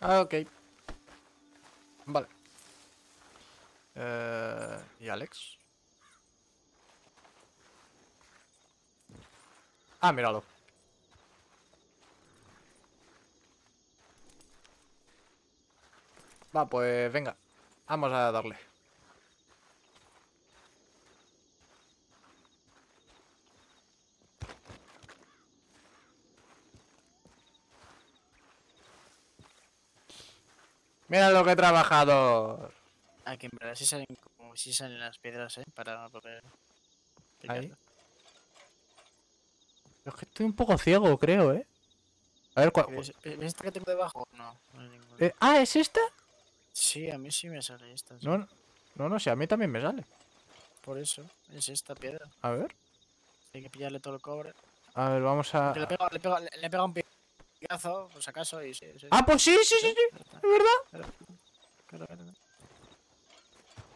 Ah, ok. Vale. Eh, ¿Y Alex? Ah, míralo. Va, pues venga. Vamos a darle. Mira lo que he trabajado. Aquí en verdad sí salen como si salen las piedras, ¿eh? Para poder... Ahí. Es que estoy un poco ciego, creo, ¿eh? A ver, ¿cuál? ¿Ves, ves esta que tengo debajo? No, no hay eh, ah, ¿es esta? Sí, a mí sí me sale esta. sí. No, no, no, sí, a mí también me sale. Por eso, es esta piedra. A ver. Hay que pillarle todo el cobre. A ver, vamos a... Le pega, le pega, le pega un por si acaso, y sí, sí. Ah, pues sí, sí, sí, sí, es verdad.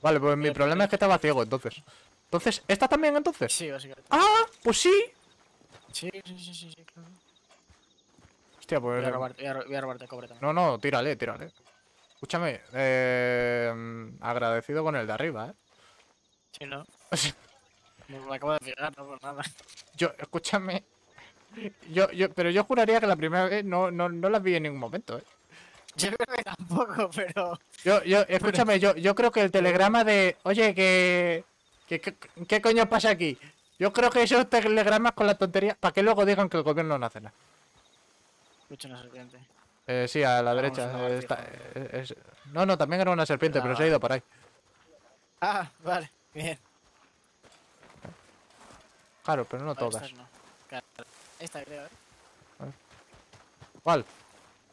Vale, pues mi problema es que estaba ciego, entonces. Entonces, ¿esta también, entonces? Sí, básicamente. Ah, pues sí. Sí, sí, sí, sí, sí, claro. Hostia, pues... Voy a, robarte, voy, a, voy a robarte cobre también. No, no, tírale, tírale. Escúchame, eh, agradecido con el de arriba, ¿eh? Sí, ¿no? Me me acabo de fijar, no por nada. Yo, escúchame. Yo, yo, pero yo juraría que la primera vez no, no, no las vi en ningún momento, ¿eh? Yo creo que tampoco, pero... Yo, yo, escúchame, yo, yo creo que el telegrama de, oye, que, que, que- ¿qué coño pasa aquí? Yo creo que esos telegramas con la tontería, para que luego digan que el gobierno no hace nada. Escucho una serpiente. Eh, sí, a la Vamos derecha. a eh, está- eh, es- No, no, también era una serpiente, pero se ha ido por ahí. Ah, vale, bien. Claro, pero no Vale, todas. estas no. Claro, Esta creo, ¿eh? ¿Cuál?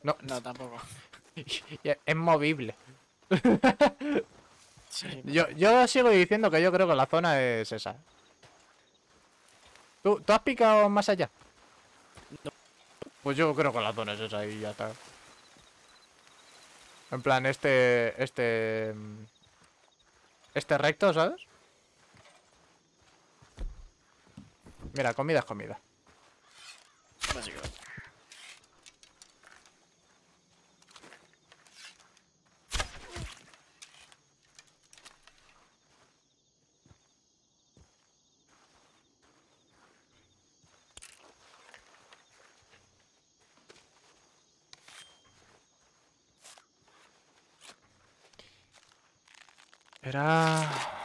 No, No, tampoco. es movible. Sí, Yo, yo sigo diciendo que yo creo que la zona es esa. ¿Tú, ¿tú has picado más allá? No. Pues yo creo que la zona es esa y ya está. En plan, este. Este. mm, Este recto, ¿sabes? Mira, comida es comida. Básicamente. Era.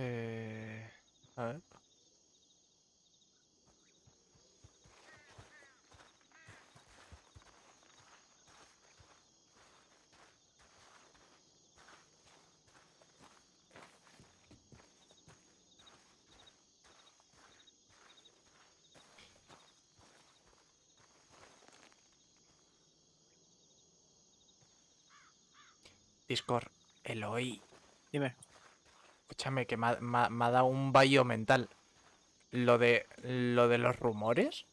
Eh. A ver. Discord, Eloy. Dime. Escúchame, que me ha, me ha- me ha dado un vallo mental. Lo de. Lo de los rumores.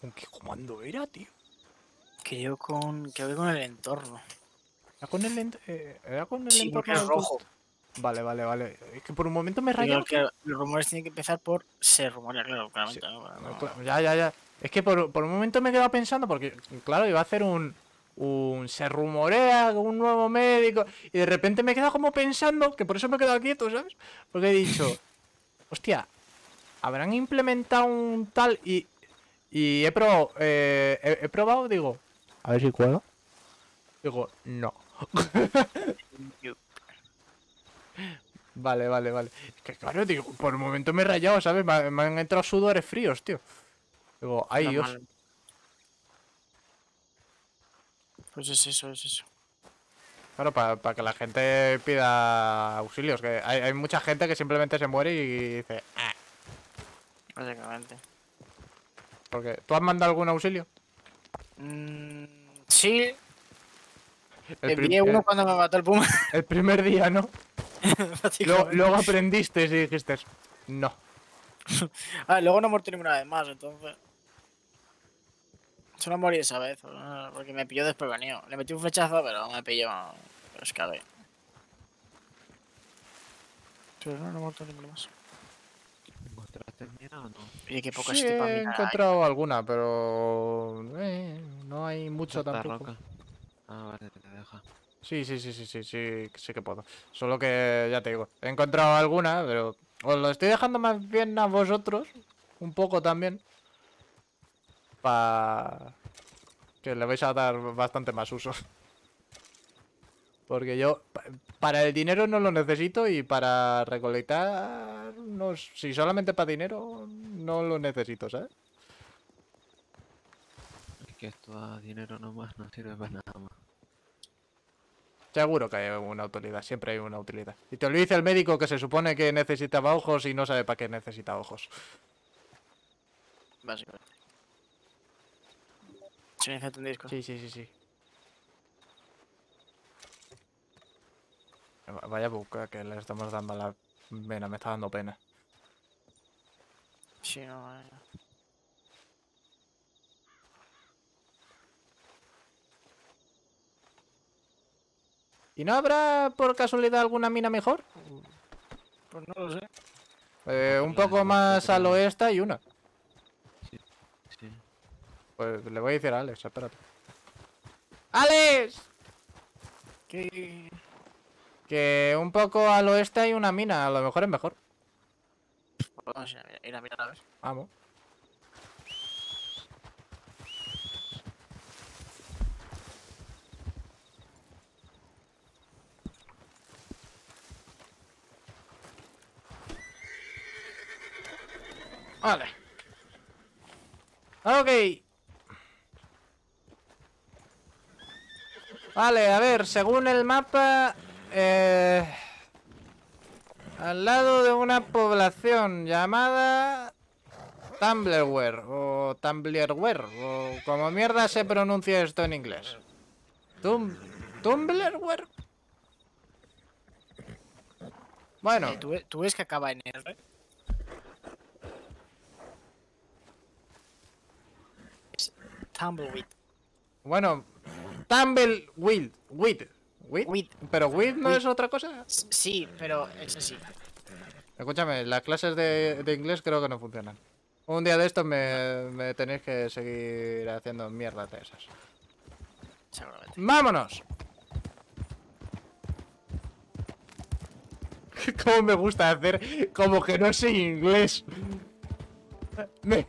¿Con qué comando era, tío? Que yo con... Que voy con el entorno. ¿Era con el, ent- eh, ¿era con el Sí, entorno del rojo. Vale, vale, vale. Es que por un momento me rayó. que los rumores tienen que empezar por se rumorea, claro, claramente. ¿no? Para no- Ya, ya, ya. Es que por, por un momento me he quedado pensando porque, claro, iba a hacer un, un se rumorea un nuevo médico y de repente me he quedado como pensando, que por eso me he quedado quieto, ¿sabes? Porque he dicho, hostia, habrán implementado un tal y y he probado, eh, he, he probado, digo, a ver si cuelo. Digo, no. Vale, vale, vale. Es que claro, digo, por el momento me he rayado, ¿sabes? Me, me han entrado sudores fríos, tío. Digo, ay Dios. Pues es eso, es eso. Claro, para que la gente pida auxilios. Que hay, hay mucha gente que simplemente se muere y dice, "Ah", Básicamente. porque ¿tú has mandado algún auxilio? Mm, sí, El, envié uno el- cuando me mató el puma. el primer día, ¿no? Luego, luego aprendiste y dijiste, no. Ah, luego no he muerto ninguna vez más, entonces. Solo morí esa vez, porque me pilló desprevenido. Le metí un flechazo, pero me pilló. Pero escapé. Pero no, no he muerto ninguno más. ¿Encontraste mina o no? Oye, qué poca Sí, he minar hay. encontrado alguna, pero eh, no hay mucho Esta tampoco. roca. Ah, vale, te deja. Sí, sí, sí, sí, sí, sí, sí que puedo. Solo que ya te digo, he encontrado alguna, pero os lo estoy dejando más bien a vosotros, un poco también, para que le vais a dar bastante más uso. Porque yo, pa- para el dinero no lo necesito y para recolectar, no, si solamente para dinero, no lo necesito, ¿sabes? Es que esto a dinero nomás no sirve para nada más. Seguro que hay una utilidad, siempre hay una utilidad. Y te lo dice el médico que se supone que necesitaba ojos y no sabe para qué necesita ojos. Básicamente. Necesita un disco. Sí, sí, sí, sí. Va- Vaya buca que le estamos dando la vena, me está dando pena. Sí, no, eh. ¿Y no habrá por casualidad alguna mina mejor? Pues no lo sé. Eh, un La poco más al oeste hay una. Pues le voy a decir a Alex, espérate. ¡Alex! ¿Qué? Que un poco al oeste hay una mina, a lo mejor es mejor. Vamos a ir a mirar- ir a mirar a ver. Vamos. Vale. Ok. Vale, a ver, según el mapa... Eh, al lado de una población llamada... Tumblrware o Tumblrware o como mierda se pronuncia esto en inglés. Tum Tumblrware. Bueno, ¿tú, tú ves que acaba en R? Es Tumbleweed. Bueno, Tumbleweed, weed, weed, Weed. pero weed no Weed. es otra cosa. Sí, pero es así. Escúchame, las clases de, de inglés creo que no funcionan. Un día de estos me, me tenéis que seguir haciendo mierdas de esas. Seguramente. ¡Vámonos! Cómo me gusta hacer como que no sé inglés. Me-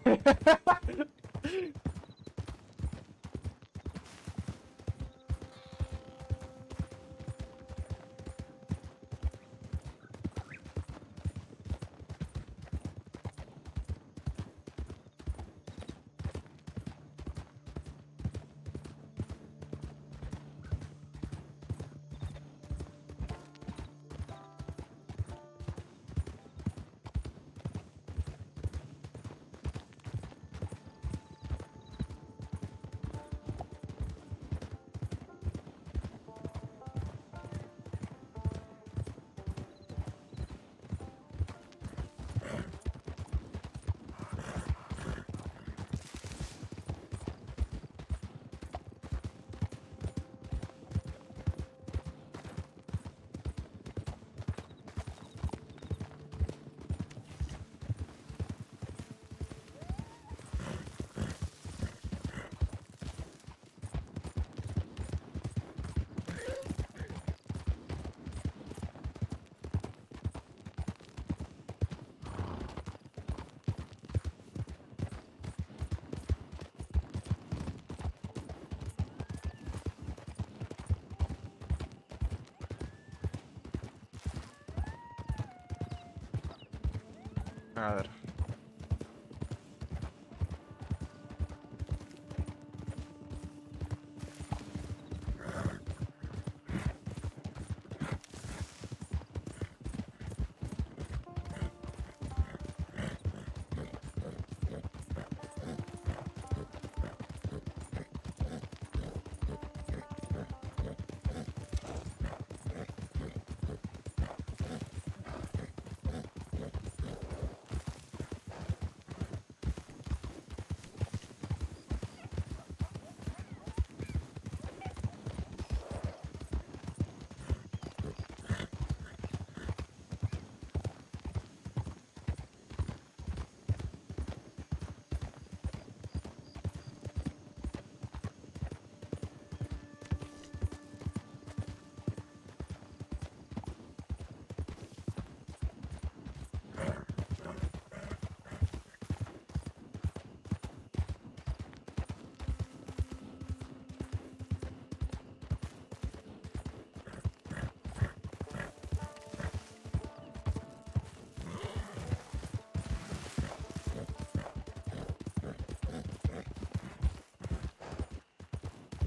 A ver.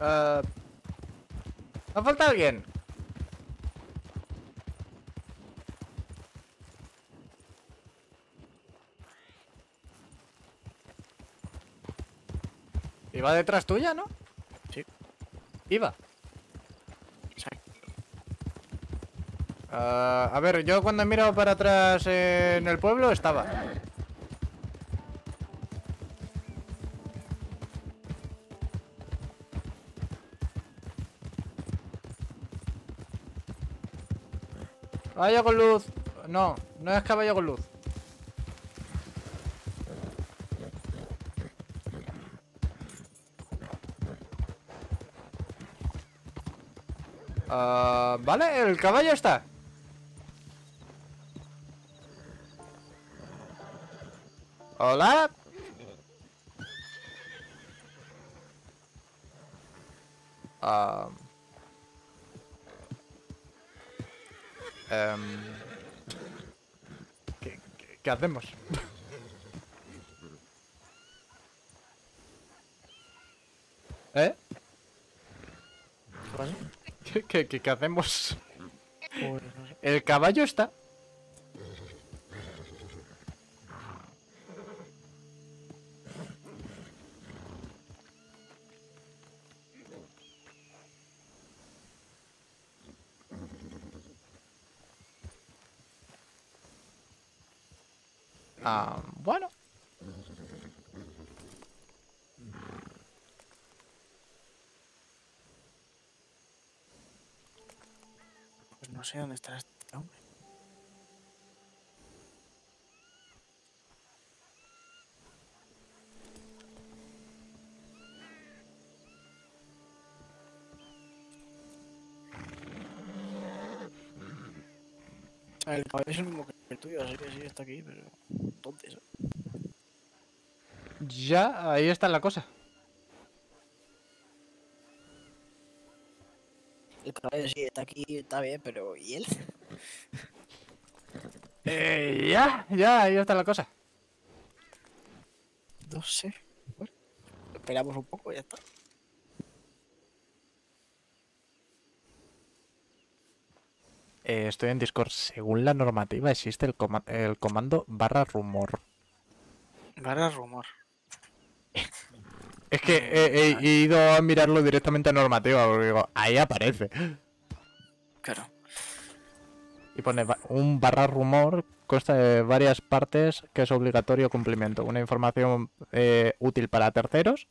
Eh, ¿Me falta alguien? Iba detrás tuya, ¿no? Sí. Iba. Ah, a ver, yo cuando he mirado para atrás en el pueblo estaba. Caballo con luz. No, no es caballo con luz. Ah, vale, el caballo está. Hola. Ah. Em, ¿qué, qué- qué hacemos? ¿Eh? ¿Qué hacemos? Pues. El caballo está. Sé dónde estará este hombre. El caballo es el mismo que el tuyo, así que sí está aquí, pero. Entonces. Ya, ahí está la cosa. El caballo sí está aquí, está bien, pero. ¿Y él? Eh, ya, ya, ahí está la cosa. No sé. Bueno, esperamos un poco y ya está. Eh, estoy en Discord. Según la normativa existe el, coma- el comando barra rumor. Barra rumor. Es que he, he- he ido a mirarlo directamente a normativa, porque digo, ahí aparece. Claro. Y pone un barra rumor consta de varias partes que es obligatorio cumplimiento. Una información eh, útil para terceros,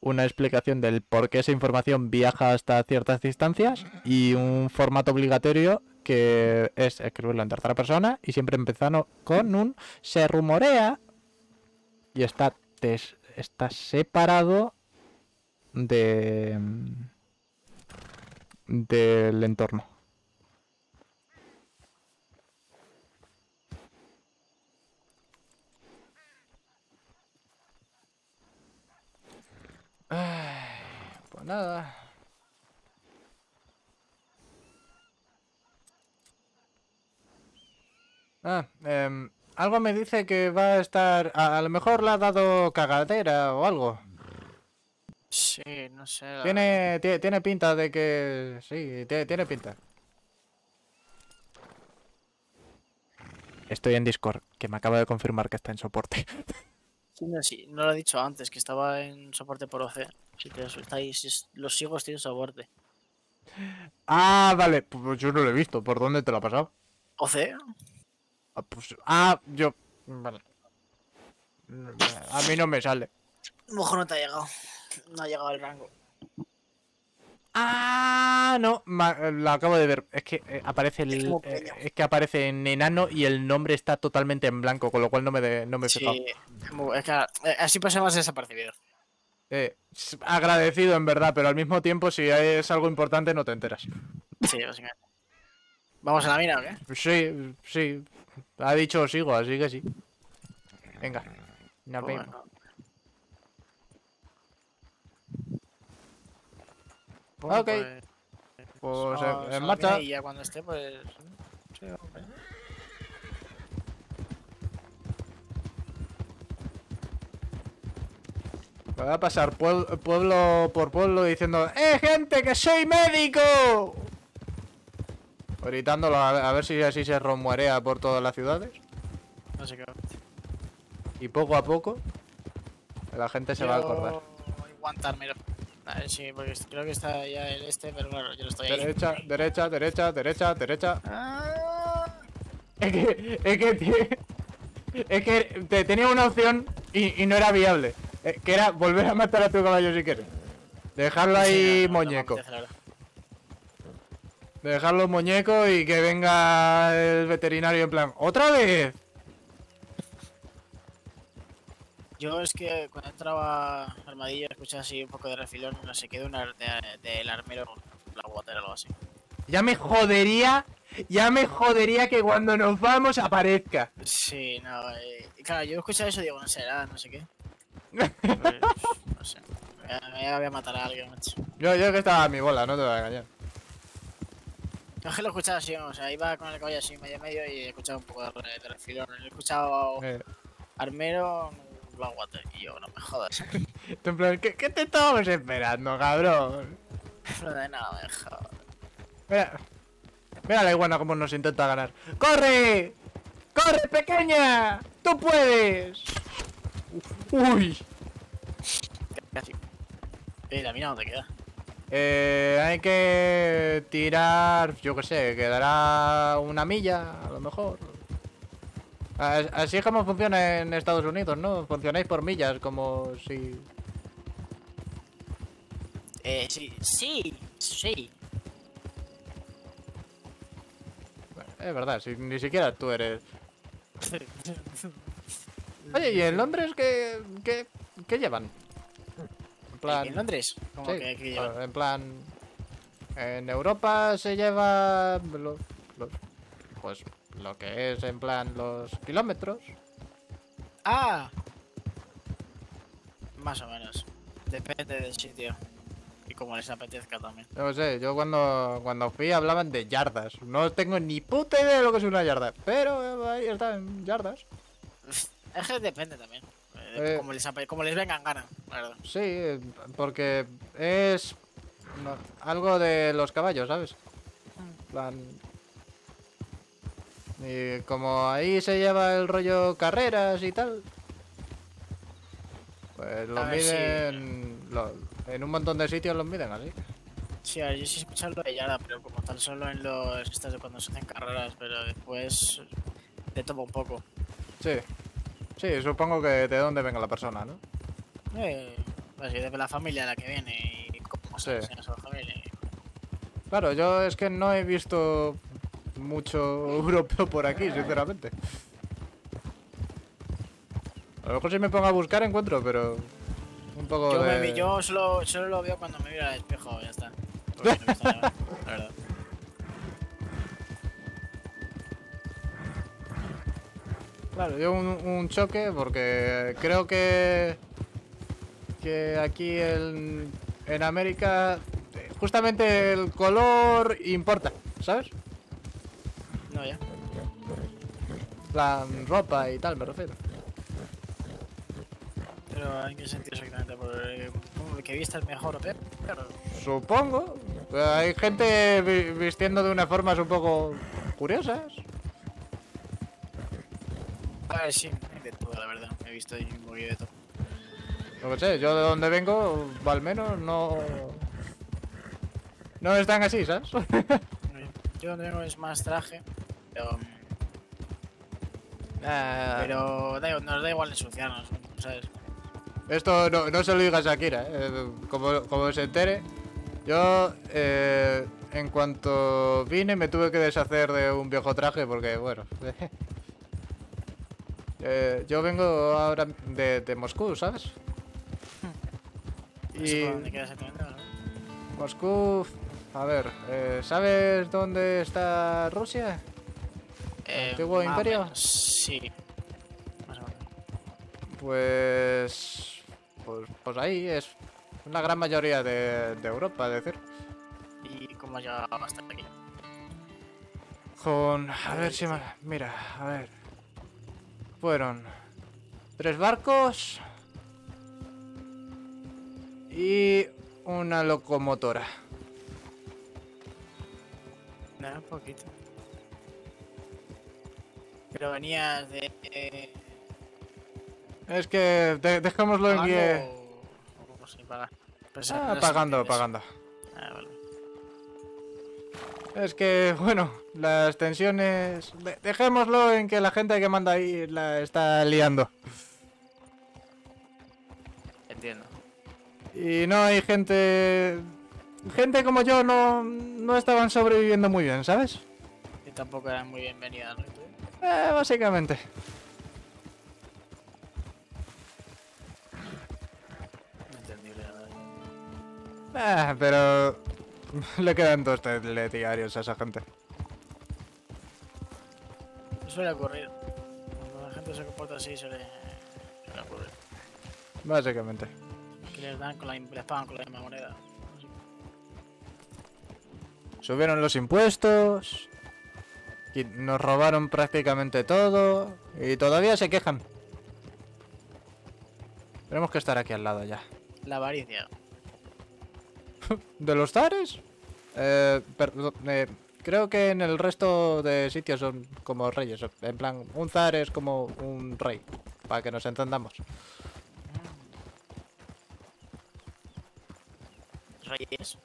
una explicación del por qué esa información viaja hasta ciertas distancias y un formato obligatorio que es escribirlo en tercera persona y siempre empezando con un se rumorea y está, des- está separado de del entorno. Pues nada. Ah, em, algo me dice que va a estar. A, a lo mejor le ha dado cagadera o algo. Sí, no sé. la Tiene, tie- tiene pinta de que. Sí, tie- tiene pinta. Estoy en Discord, que me acaba de confirmar que está en soporte. Sí, no, sí, no lo he dicho antes, que estaba en soporte por OC. Si te si los sigo, estoy en soporte. Ah, vale. Pues yo no lo he visto. ¿Por dónde te lo ha pasado? ¿OC? Ah, pues- ah, yo. Vale. A mí no me sale. A lo mejor no te ha llegado. No ha llegado el rango. Ah, no, lo acabo de ver. Es que eh, aparece el, eh, es que aparece en enano y el nombre está totalmente en blanco, con lo cual no me, de- no me he fijado. Sí, es que eh, así pasa más desapercibido. Eh, agradecido en verdad, pero al mismo tiempo si es algo importante no te enteras. Sí, básicamente. ¿Vamos a la mina o qué? Sí, sí. Ha dicho sigo, así que sí. Venga. Nos vemos. bueno. Ok. pues, Pues vamos en, a en marcha. Y ya cuando esté, pues. Sí, voy a pasar pueblo por pueblo diciendo ¡Eh, gente, que soy médico! Gritándolo a, ver- si así se remuerea por todas las ciudades. No sé qué. Y poco a poco la gente se va a acordar. Aguantármelo. A ver si, porque creo que está ya el este, pero claro, yo no estoy ahí. Derecha, derecha, derecha, derecha, derecha. Ah, Es que, es que, es que te- tenía una opción y, y no era viable. Eh, que era volver a matar a tu caballo si quieres. Dejarlo sí, ahí no, no, no me muñeco. apetece, la verdad. Dejarlo muñeco y que venga el veterinario en plan, ¡otra vez! Yo es que cuando entraba Armadillo escuchaba así un poco de refilón, no sé, quedó una de- del armero la guatera o algo así. Ya me jodería, ya me jodería que cuando nos vamos aparezca. Sí, no, eh, y claro, yo escuchaba eso y digo, no será, no sé qué. Pues, no sé. Me, me voy a matar a alguien, macho. Yo, yo que estaba a mi bola, no te voy a engañar. Yo es que lo he escuchado así, o sea, iba con el caballo así medio medio y he escuchado un poco de, de refilón. He escuchado Eh, armero, la guatera, y yo, no me jodas. en plan, ¿qué, qué te estábamos esperando, cabrón? No de nada, me jodas. Mira, mira la iguana como nos intenta ganar. ¡Corre! ¡Corre, pequeña! ¡Tú puedes! Uy. Casi. Eh, la mina dónde queda. Eh, hay que tirar, yo qué sé, quedará una milla, a lo mejor. As- Así es como funciona en Estados Unidos, ¿no? Funcionáis por millas, como si... Eh, sí, sí, sí. Es verdad, si ni siquiera tú eres... Oye, ¿y en Londres qué, qué, qué llevan? En plan... ¿En Londres? ¿Cómo sí, que, que llevan? en plan... En Europa se lleva... lo- los- pues lo que es en plan los kilómetros. ¡Ah! Más o menos. Depende del sitio. Y como les apetezca también. No sé, yo cuando, cuando fui hablaban de yardas. No tengo ni puta idea de lo que es una yarda. Pero ahí está, en yardas. Es que depende también. Eh, Eh. Como, les, como les vengan ganas, verdad. Sí, porque es algo de los caballos, ¿sabes? En plan... Y como ahí se lleva el rollo carreras y tal... Pues sí. miden... lo- en un montón de sitios los miden así. Sí, yo sí he escuchado lo de Yara, pero como tal solo en los estas de cuando se hacen carreras, pero después te toma un poco. Sí. Sí, supongo que de dónde venga la persona, ¿no? Eh, pues sí, de la familia la que viene y cómo se Sí. familia. Claro, yo es que no he visto mucho europeo por aquí, sinceramente. A lo mejor si me pongo a buscar encuentro, pero un poco Yo, de... me, yo solo, solo lo veo cuando me miro al espejo, ya está. Porque no he visto nada, la verdad. Claro, yo un, un choque porque creo que que aquí en, en América justamente el color importa, ¿sabes? No, ya. plan ropa y tal, me refiero. Pero ¿en qué sentido exactamente? Porque como que vistas mejor o peor. Supongo. Hay gente vi- vistiendo de unas formas un poco curiosas. A ver, sí, de todo, la verdad. He visto un poquito de todo. No sé, yo de donde vengo, al menos no. No están así, ¿sabes? Yo donde vengo es más traje, pero, Ah, pero da, nos da igual ensuciarnos, ¿sabes? Esto no, no se lo digas a Kira, ¿eh? como, como se entere. Yo, eh, en cuanto vine, me tuve que deshacer de un viejo traje porque, bueno. eh, yo vengo ahora de, de Moscú, ¿sabes? Sé Y por dónde queda exactamente, ¿no? Moscú, a ver, eh, ¿sabes dónde está Rusia? Eh, ¿Antiguo imperio? menos, Sí. Más o menos. Pues, pues, pues ahí es la gran mayoría de, de Europa, es decir. ¿Y cómo has llegado hasta aquí? Con. A ver si me. Mira, a ver. Fueron. Tres barcos. Y una locomotora. Nada, un poquito. Pero venías de... Eh, Es que de- dejémoslo en que. ¿pagando o- o? Pues, Ah, no pagando. Ah, vale. Es que, bueno, las tensiones. de- dejémoslo en que la gente que manda ahí la está liando. Entiendo. Y no hay gente. Gente como yo no, no estaban sobreviviendo muy bien, ¿sabes? Y tampoco eran muy bienvenidas, ¿no? Tú- Eh, básicamente. Ah, pero le quedan dos telediarios a esa gente. Suele ocurrir. Cuando la gente se comporta así, suele, suele ocurrir. Básicamente. Les dan con la, les pagan con la misma moneda. Subieron los impuestos. Y nos robaron prácticamente todo. Y todavía se quejan. Tenemos que estar aquí al lado ya. La avaricia. ¿De los zares? Eh, perdón, eh, creo que en el resto de sitios son como reyes. En plan, un zar es como un rey. Para que nos entendamos. Reyes.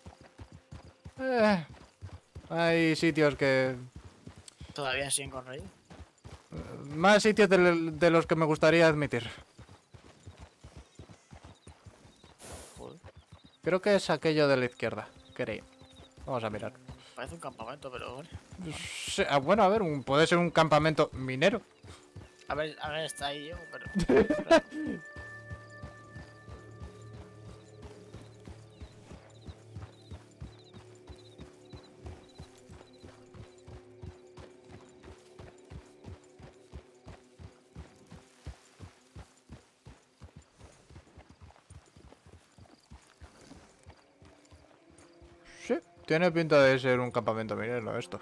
Eh, hay sitios que... Todavía siguen con reyes. Más sitios de, de los que me gustaría admitir. Joder. Creo que es aquello de la izquierda. Creo. Vamos a mirar. Parece un campamento, pero bueno. Sí, ah, bueno, a ver, un- puede ser un campamento minero. A ver, a ver, está ahí yo, pero. tiene pinta de ser un campamento minero esto.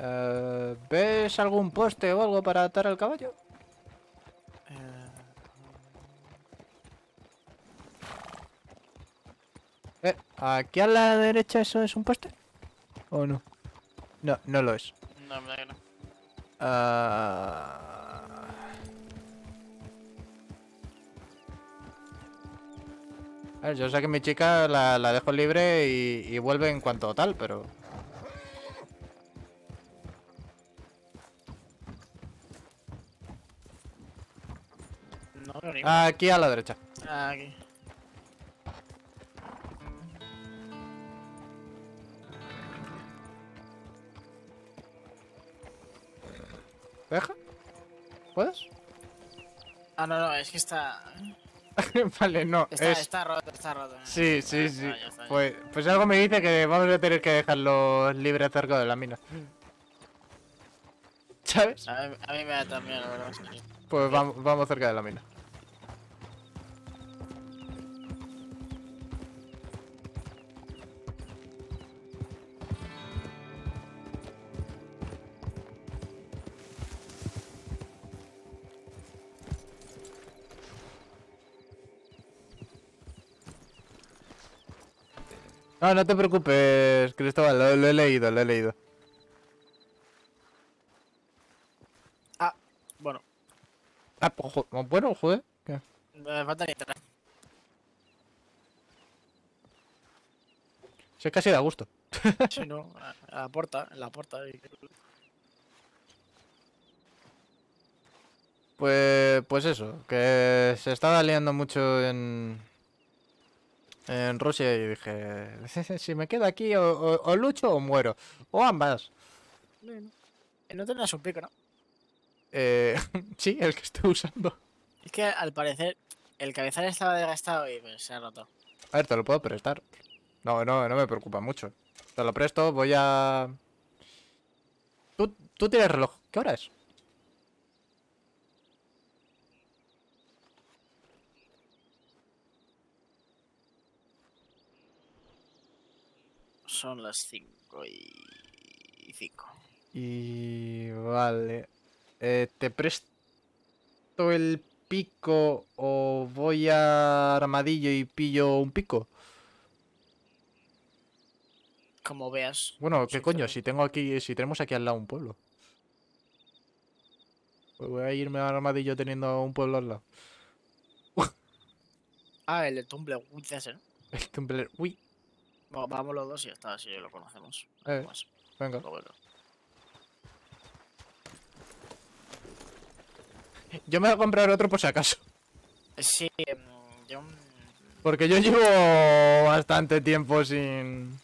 Eh, ¿Ves algún poste o algo para atar al caballo? Eh, ¿Aquí a la derecha eso es un poste? ¿O no? No, no lo es. no, no. Ah. A ver, yo sé que mi chica la, la dejo libre y, y vuelve en cuanto tal, pero... No ni Aquí a la derecha. Ah, aquí. ¿Deja? ¿Puedes? Ah, no, no, es que está. vale, no. Está, es... está roto, está roto. Sí, sí, sí. ah, ya. Pues, pues algo me dice que vamos a tener que dejarlo libre cerca de la mina. ¿Sabes? A mí, a mí me da también, la verdad. Pues vamos, vamos cerca de la mina. No, no te preocupes, Cristóbal, lo, lo he leído, lo he leído. Ah, bueno, Ah, pues, bueno, joder. ¿qué? me falta ni entrar. Si es casi da gusto. Sí, no, a, la puerta, en la puerta. y- Pues, pues eso, que se estaba liando mucho en, en Rusia y dije, si me quedo aquí o, o- o lucho o muero, o ambas. Bueno, no tenías un pico, ¿no? Eh, sí, el que estoy usando. Es que al parecer el cabezal estaba desgastado y pues, se ha roto. A ver, te lo puedo prestar. No, no, no me preocupa mucho. Te lo presto, voy a... Tú, tú tienes reloj. ¿Qué hora es? Son las 5 y 5. Y... Vale. Eh, ¿Te presto el pico o voy a armadillo y pillo un pico? Como veas. Bueno, ¿qué coño? Si tengo aquí, si tenemos aquí al lado un pueblo. Pues voy a irme a armadillo teniendo un pueblo al lado. Ah, el de Tumbleweed ese, ¿no? El Tumblr- Vamos los dos y ya está, así lo conocemos. Eh. Pues, venga. lo bueno. Yo me voy a comprar otro por si acaso. Sí, em, yo... Porque yo llevo bastante tiempo sin...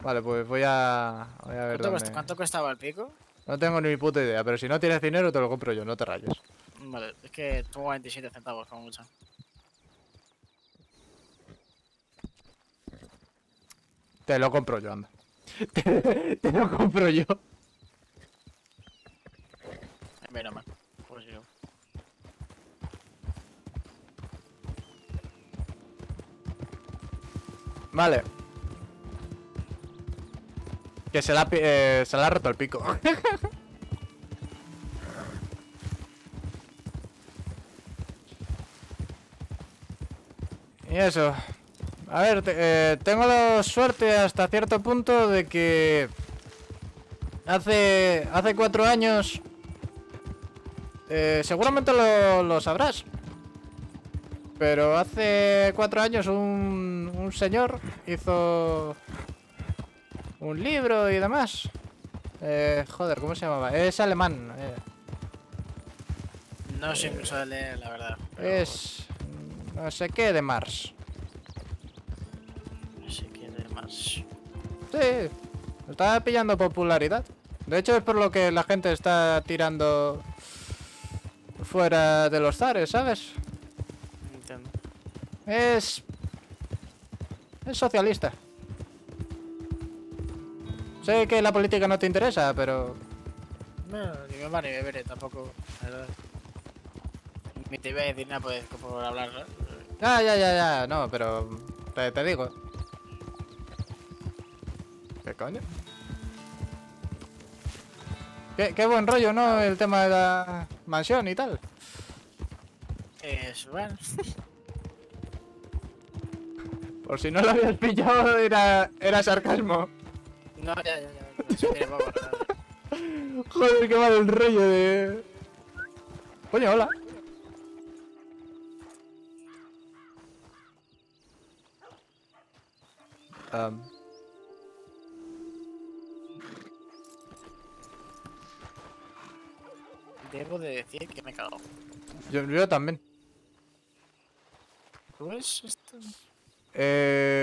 Vale, pues voy a... Voy a ver ¿Cuánto, dónde... cuánto costaba el pico? No tengo ni puta idea, pero si no tienes dinero te lo compro yo, no te rayes. Vale, es que tuvo 27 centavos como mucho. Te lo compro yo, anda. te, te lo compro yo. Menos mal. Pues yo. Vale. Que se la, ha pi- eh, se la ha roto el pico. y eso. A ver, te- eh, tengo la suerte hasta cierto punto de que hace hace cuatro años, eh, seguramente lo, lo sabrás, pero hace cuatro años un, un señor hizo un libro y demás. Eh, joder, ¿cómo se llamaba? Es alemán. eh, No mucho de leer, la verdad. pero es no sé qué de Mars. Sí, está pillando popularidad. De hecho, es por lo que la gente está tirando fuera de los zares, ¿sabes? Entiendo. Es. Es socialista. Sé que la política no te interesa, pero. No, ni me va ni me veré tampoco, la verdad. Ni te iba a decir nada pues, por hablar, ¿no? Ya, ya, ya, ya, no, pero. Te, te digo. ¿Qué coño? Qué, qué buen rollo, ¿no? El tema de la mansión y tal. Es bueno. Por si no lo habías pillado, era, era sarcasmo. No, ya, ya, ya. No. Joder, qué mal el rollo de. Coño, hola. Am, Debo de decir que me he cagado. yo, yo también. ¿Tú ves esto? Eh,